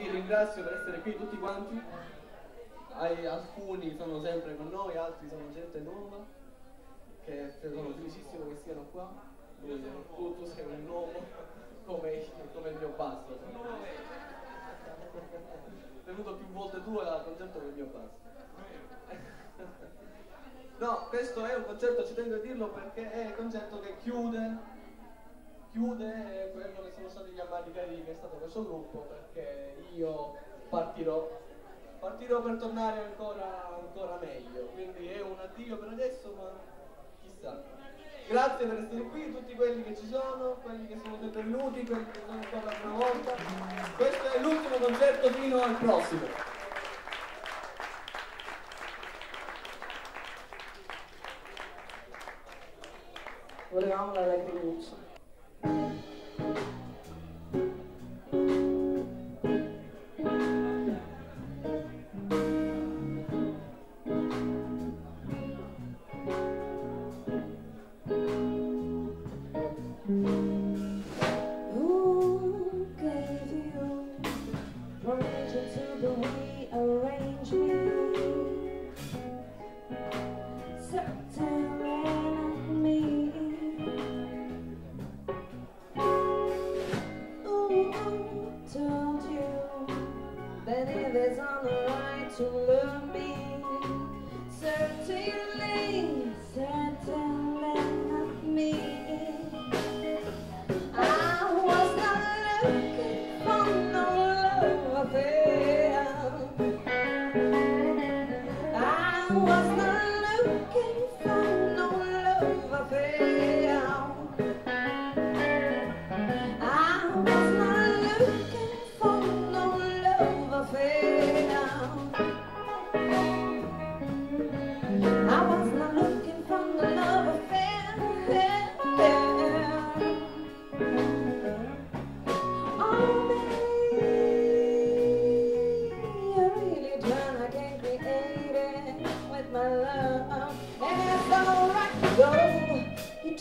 vi ringrazio per essere qui tutti quanti. Alcuni sono sempre con noi, altri sono gente nuova, che sono felicissimo che siano qua. Tu, tu sei un nuovo come, come il mio basso. Venuto più volte tu al concerto del mio basso. No, questo è un concerto, ci tengo a dirlo perché è il concerto che chiude, chiude quello che sono stati ammali veri che è stato questo gruppo perché io partirò, partirò per tornare ancora, ancora meglio, quindi è un addio per adesso ma chissà. Grazie per essere qui, tutti quelli che ci sono, quelli che sono venuti, quelli che sono qua la prima volta. Questo è l'ultimo concerto fino al prossimo. volevamo la lacrimuccia. Oh.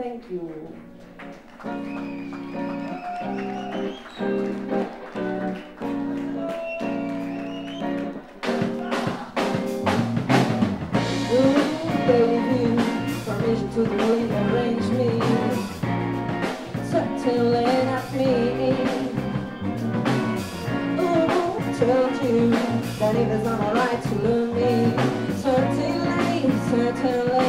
Thank you. Permission to arrange me, certainly not me. Ooh, told you that it was alright to love me, certainly, certainly.